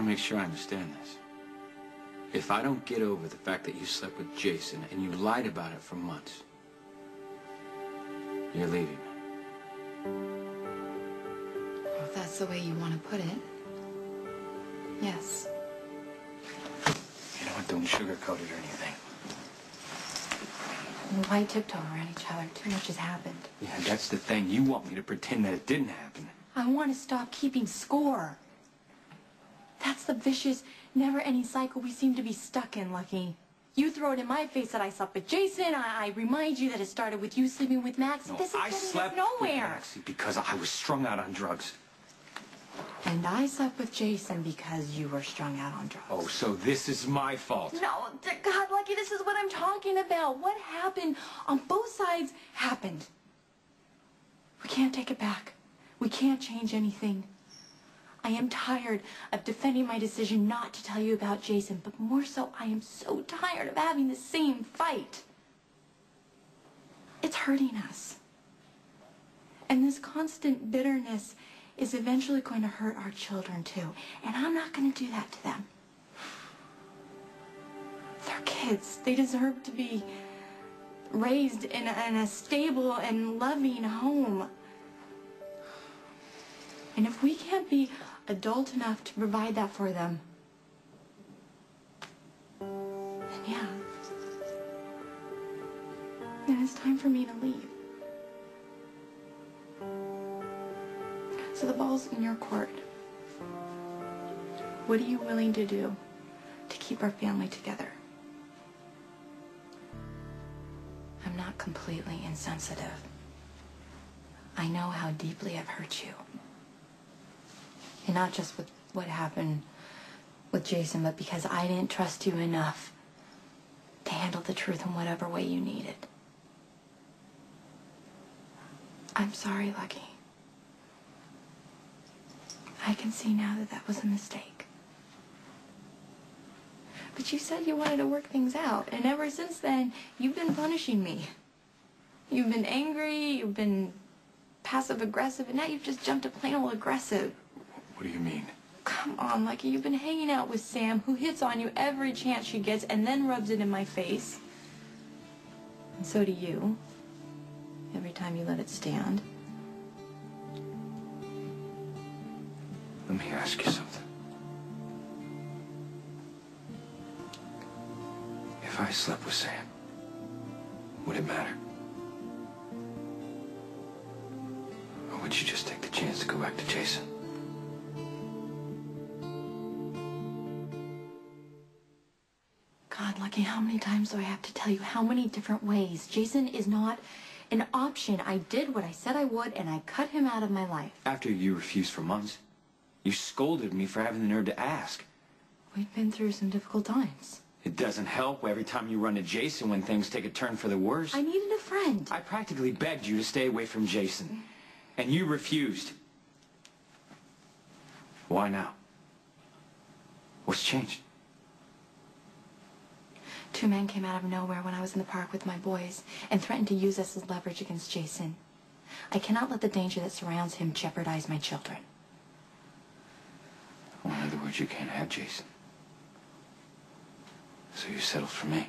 want to make sure I understand this. If I don't get over the fact that you slept with Jason and you lied about it for months, you're leaving me. Well, if that's the way you want to put it. Yes. You know what? Don't sugarcoat it or anything. Why tiptoe around each other? Too much has happened. Yeah, that's the thing. You want me to pretend that it didn't happen. I want to stop keeping score. The vicious, never-ending cycle we seem to be stuck in, Lucky. You throw it in my face that I slept with Jason. I, I remind you that it started with you sleeping with Max. No, this is I slept nowhere. with Maxie because I was strung out on drugs. And I slept with Jason because you were strung out on drugs. Oh, so this is my fault. No, God, Lucky, this is what I'm talking about. What happened on both sides happened. We can't take it back. We can't change anything. I am tired of defending my decision not to tell you about Jason, but more so, I am so tired of having the same fight. It's hurting us. And this constant bitterness is eventually going to hurt our children too. And I'm not going to do that to them. They're kids. They deserve to be raised in a, in a stable and loving home. And if we can't be adult enough to provide that for them, then yeah. Then it's time for me to leave. So the ball's in your court. What are you willing to do to keep our family together? I'm not completely insensitive. I know how deeply I've hurt you. And not just with what happened with Jason, but because I didn't trust you enough to handle the truth in whatever way you needed. I'm sorry, Lucky. I can see now that that was a mistake. But you said you wanted to work things out, and ever since then, you've been punishing me. You've been angry, you've been passive aggressive, and now you've just jumped to plain old aggressive. What do you mean? Come on, Lucky, you've been hanging out with Sam, who hits on you every chance she gets and then rubs it in my face. And so do you, every time you let it stand. Let me ask you something. If I slept with Sam, would it matter? Or would you just take the chance to go back to Jason? God, Lucky, how many times do I have to tell you how many different ways? Jason is not an option. I did what I said I would, and I cut him out of my life. After you refused for months, you scolded me for having the nerve to ask. We've been through some difficult times. It doesn't help every time you run to Jason when things take a turn for the worse. I needed a friend. I practically begged you to stay away from Jason, and you refused. Why now? What's changed? Two men came out of nowhere when I was in the park with my boys and threatened to use us as leverage against Jason. I cannot let the danger that surrounds him jeopardize my children. Well, in other words, you can't have Jason. So you settled for me.